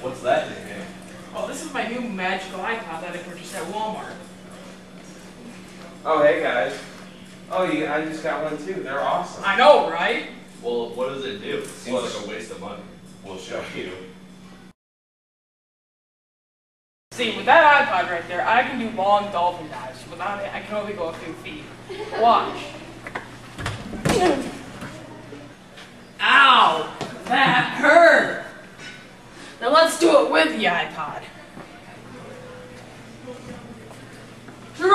iPod that Oh, this is my new magical iPod that I purchased at Walmart. Oh, hey guys. Oh, you, I just got one too. They're awesome. I know, right? Well, what does it do? It seems Well, like a waste of money. We'll show you. See, with that iPod right there, I can do long dolphin dives. Without it, I can only go a few feet. Watch. Ow! That hurt! Now let's do it with the iPod. True!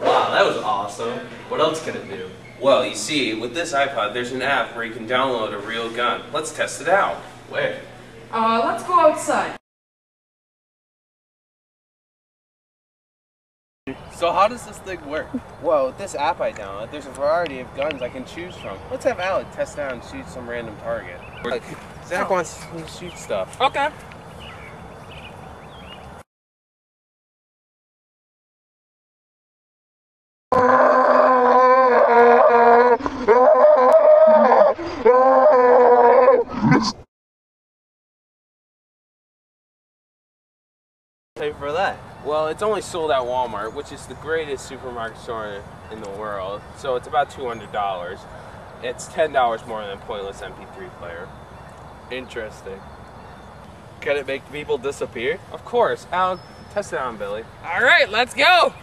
Wow, that was awesome. What else can it do? Well, you see, with this iPod, there's an app where you can download a real gun. Let's test it out. Where? Uh, let's go outside. So how does this thing work? Well, with this app I downloaded, there's a variety of guns I can choose from. Let's have Alec test it out and shoot some random target. Like, Zac wants to shoot stuff. Okay. Pay for that. Well, it's only sold at Walmart, which is the greatest supermarket store in the world. So it's about $200. It's $10 more than a pointless MP3 player. Interesting. Can it make people disappear? Of course. I'll test it on Billy. All right, let's go.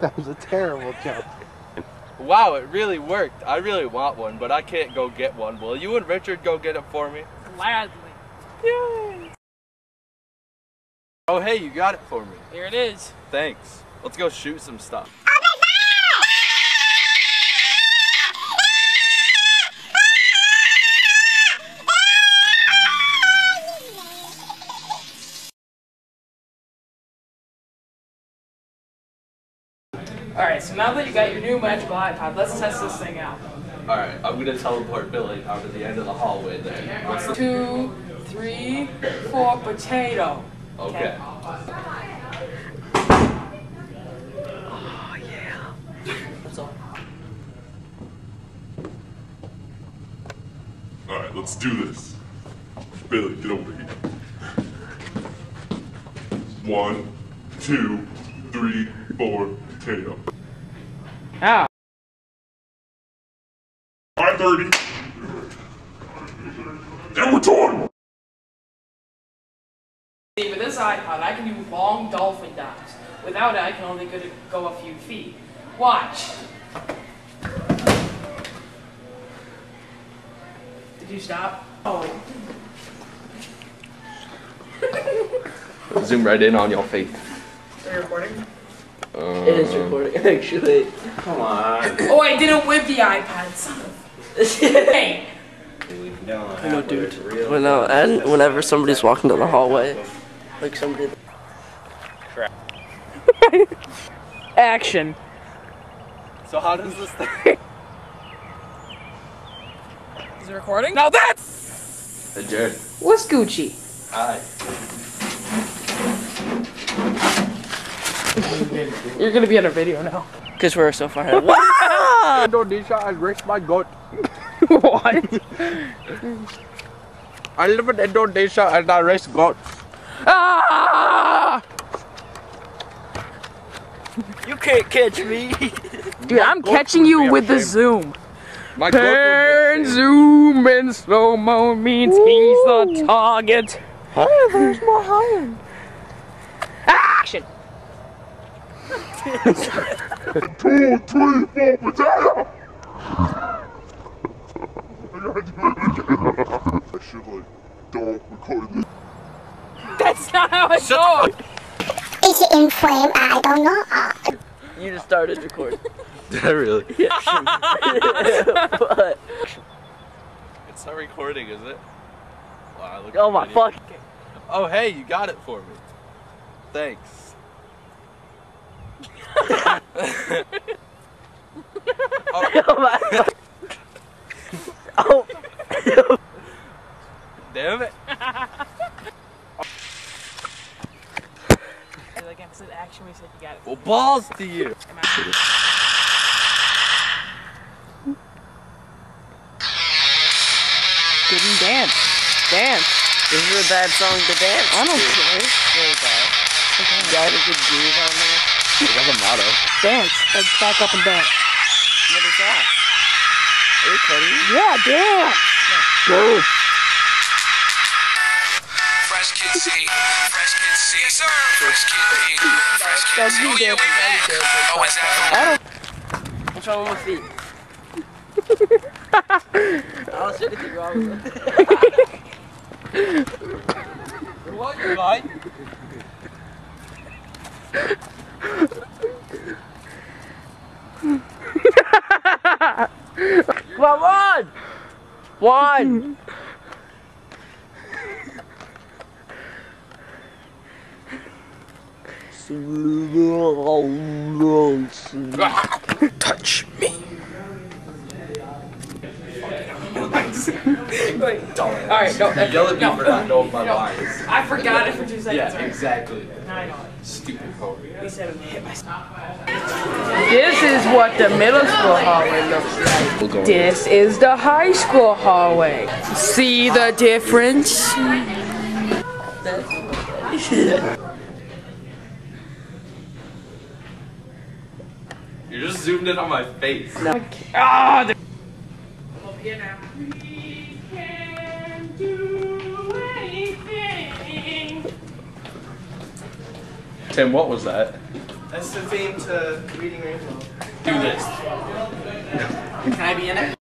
That was a terrible joke. Wow, it really worked. I really want one, but I can't go get one. Will you and Richard go get it for me? Gladly. Yay! Oh, hey, you got it for me. Here it is. Thanks. Let's go shoot some stuff. All right, so now that you got your new magical iPod, let's test this thing out. Alright, I'm gonna teleport Billy out to the end of the hallway there. What's the. Two, three, four, potato. Okay. That's let's do this. Billy, get over here. One, two, three, four, potato. Ow. 530. And we're done! See, with this iPod, I can do long dolphin dives. Without it, I can only go, go a few feet. Watch. Did you stop? Oh. Zoom right in on your face. Are you recording? Uh, It is recording, actually. Come on. Oh, I did it with the iPad. Son of. Hey. I know, dude. Well, no, and whenever somebody's walking down the hallway, like somebody. Crap. Action. So, how does this thing. Is it recording? Now that's. Jared. What's Gucci? Hi. You're gonna be on a video now. Because we're so far ahead. Indonesia, I raised my goat. what? I live in Indonesia and I raise goats. Ah! you can't catch me. Dude, I'm catching you with the zoom. My goat Pan would be ashamed. zoom in slow mo means he's the target. Hey, there's more iron. Action! Two, three, four, potato! I gotta do it again. I should, like, don't record this. That's not how it goes. Is it in frame? I don't know. You just started recording. Did I really? but, It's not recording, is it? Wow, look oh my fuck. Oh, hey, you got it for me. Thanks. Oh my fuck. Oh. Damn it. Like I said, action, we said you got it. Well, balls to you. Dance. This is a bad song to dance. I don't to. care. Really bad. Okay. You got a good groove on there. That's a motto. Dance. Like back up and down. What is that? Are you kidding? Yeah, dance. Go. Fresh Kid see. Fresh Kid see. yes, sir. Fresh Kid P, Fresh Kid That's C. you Oh yeah, we dancing, back. Oh, is that from I don't. What's wrong with my feet? I don't see anything wrong with it. What, like? Come on! One! Touch me. Alright, no. uh, Yell at me no, for not knowing my no. lines. I forgot it for two seconds. Yeah, alright. exactly. Now I know it. Stupid Kobe. He said it hit myself. This is what the middle school hallway looks like. This is the high school hallway. See the difference? You just zoomed in on my face. Ah! the- Up here now. Tim, what was that? That's the theme to Reading Rainbow. Do this. Can I be in it?